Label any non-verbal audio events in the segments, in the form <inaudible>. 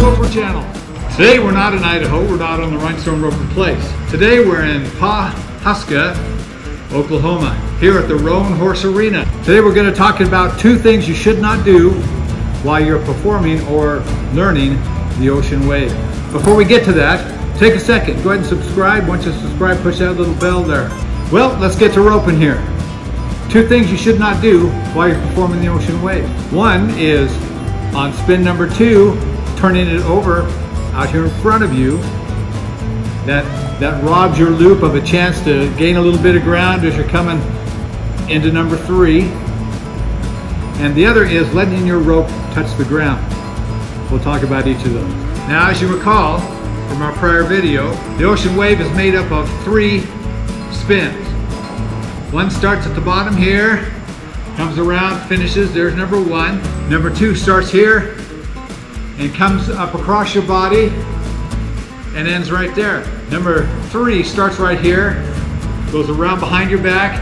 Roper channel. Today we're not in Idaho, we're not on the Rhinestone Roper place. Today we're in Pawhuska, Oklahoma, here at the Roan Horse Arena. Today we're going to talk about two things you should not do while you're performing or learning the ocean wave. Before we get to that, take a second, go ahead and subscribe. Once you subscribe, push that little bell there. Well, let's get to roping here. Two things you should not do while you're performing the ocean wave. One is on spin number two, turning it over out here in front of you. That, that robs your loop of a chance to gain a little bit of ground as you're coming into number three. And the other is letting your rope touch the ground. We'll talk about each of those. Now, as you recall from our prior video, the ocean wave is made up of three spins. One starts at the bottom here, comes around, finishes, there's number one. Number two starts here and comes up across your body and ends right there. Number three starts right here, goes around behind your back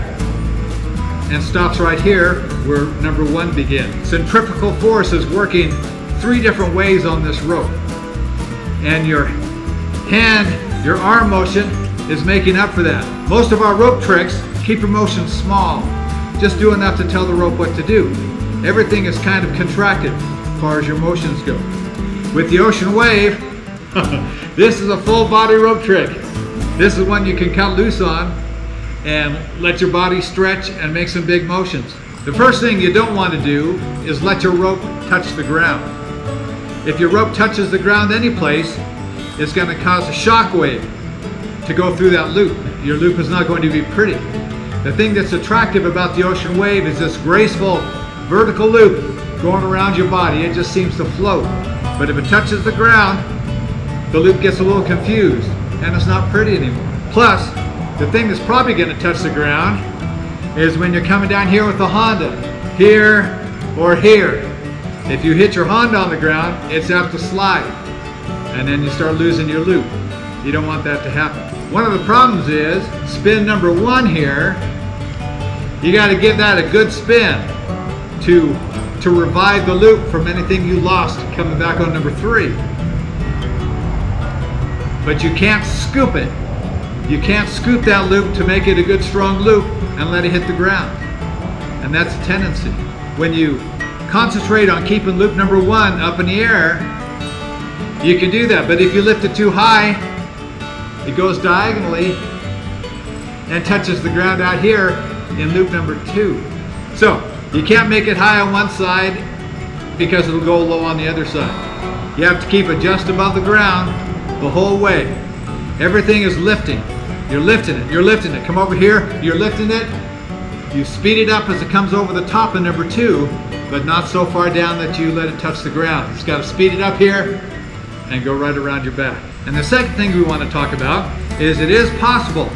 and stops right here where number one begins. Centrifugal force is working three different ways on this rope. And your hand, your arm motion is making up for that. Most of our rope tricks keep your motion small just do enough to tell the rope what to do. Everything is kind of contracted as far as your motions go. With the ocean wave, <laughs> this is a full body rope trick. This is one you can cut loose on and let your body stretch and make some big motions. The first thing you don't want to do is let your rope touch the ground. If your rope touches the ground any place, it's going to cause a shock wave to go through that loop. Your loop is not going to be pretty. The thing that's attractive about the ocean wave is this graceful vertical loop going around your body. It just seems to float. But if it touches the ground, the loop gets a little confused and it's not pretty anymore. Plus, the thing that's probably going to touch the ground is when you're coming down here with the Honda, here or here. If you hit your Honda on the ground, it's apt to slide and then you start losing your loop. You don't want that to happen. One of the problems is spin number one here you got to give that a good spin to, to revive the loop from anything you lost coming back on number three. But you can't scoop it. You can't scoop that loop to make it a good strong loop and let it hit the ground. And that's a tendency. When you concentrate on keeping loop number one up in the air, you can do that. But if you lift it too high, it goes diagonally and touches the ground out here in loop number two. So you can't make it high on one side because it'll go low on the other side. You have to keep it just above the ground the whole way. Everything is lifting. You're lifting it, you're lifting it. Come over here, you're lifting it. You speed it up as it comes over the top of number two, but not so far down that you let it touch the ground. It's got to speed it up here and go right around your back. And the second thing we want to talk about is it is possible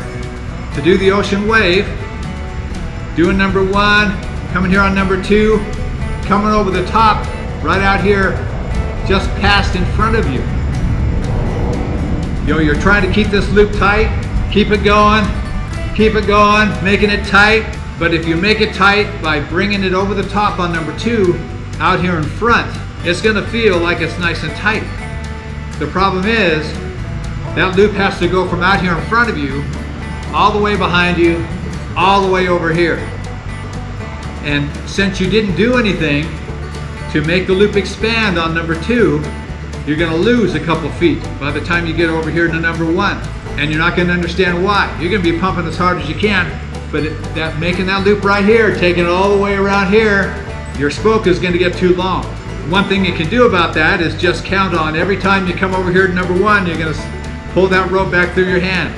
to do the ocean wave doing number one, coming here on number two, coming over the top, right out here, just past in front of you. You know, you're trying to keep this loop tight, keep it going, keep it going, making it tight. But if you make it tight by bringing it over the top on number two, out here in front, it's gonna feel like it's nice and tight. The problem is, that loop has to go from out here in front of you, all the way behind you, all the way over here. And since you didn't do anything to make the loop expand on number two, you're going to lose a couple feet by the time you get over here to number one. And you're not going to understand why. You're going to be pumping as hard as you can, but it, that making that loop right here, taking it all the way around here, your spoke is going to get too long. One thing you can do about that is just count on every time you come over here to number one, you're going to pull that rope back through your hand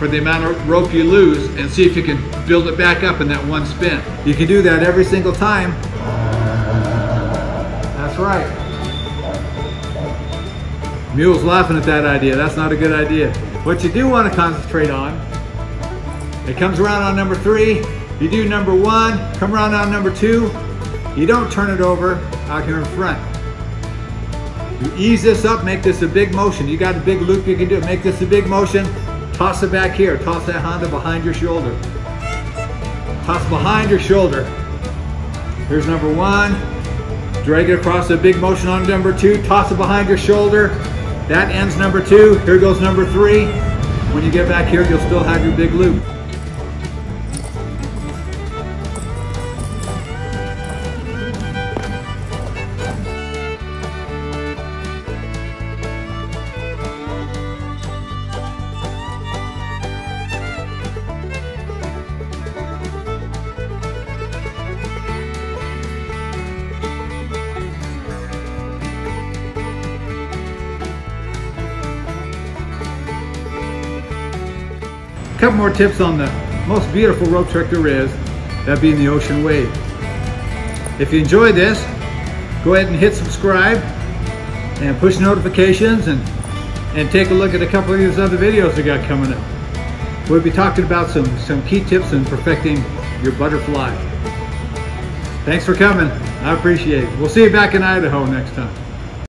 for the amount of rope you lose and see if you can build it back up in that one spin. You can do that every single time. That's right. Mule's laughing at that idea. That's not a good idea. What you do want to concentrate on, it comes around on number three, you do number one, come around on number two, you don't turn it over out here in front. You ease this up, make this a big motion. You got a big loop you can do. Make this a big motion. Toss it back here. Toss that Honda behind your shoulder. Toss behind your shoulder. Here's number one. drag it across a big motion on number two, toss it behind your shoulder. That ends number two. Here goes number three. When you get back here, you'll still have your big loop. Couple more tips on the most beautiful rope trick there is, that being the ocean wave. If you enjoyed this, go ahead and hit subscribe and push notifications and, and take a look at a couple of these other videos we got coming up. We'll be talking about some, some key tips in perfecting your butterfly. Thanks for coming. I appreciate it. We'll see you back in Idaho next time.